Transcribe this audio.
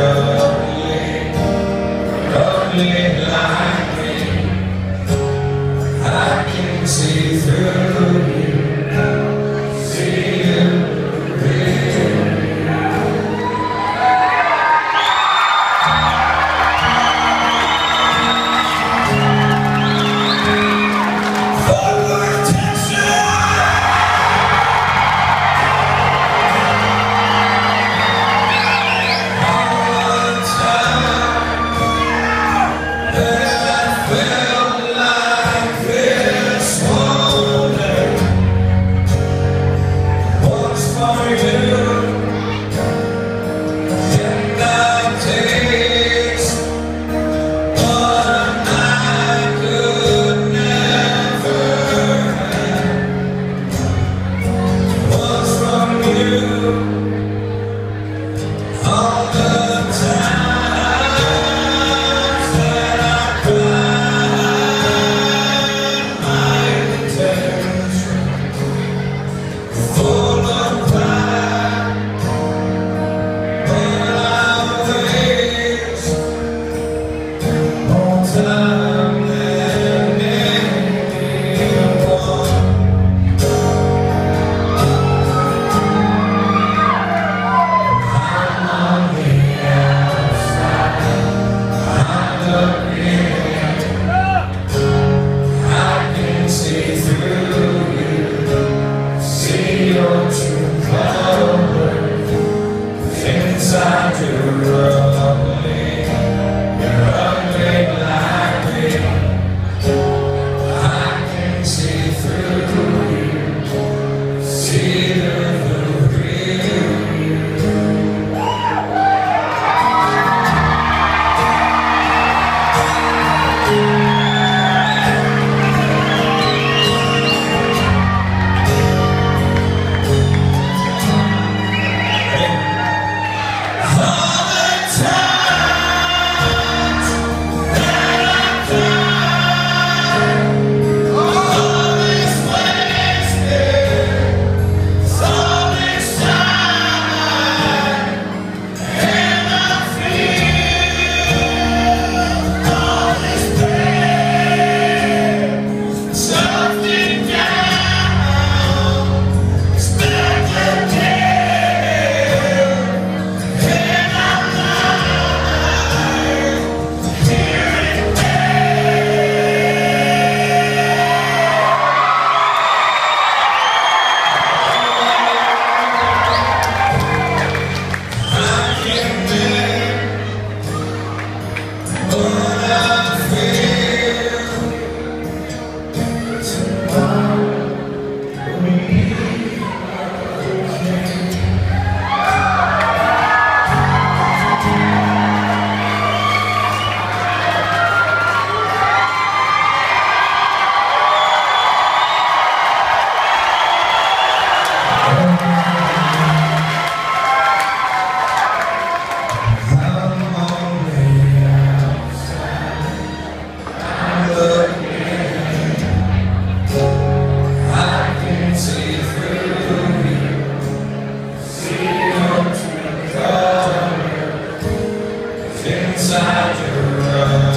lovely, lovely lightning. I can see through you. to Master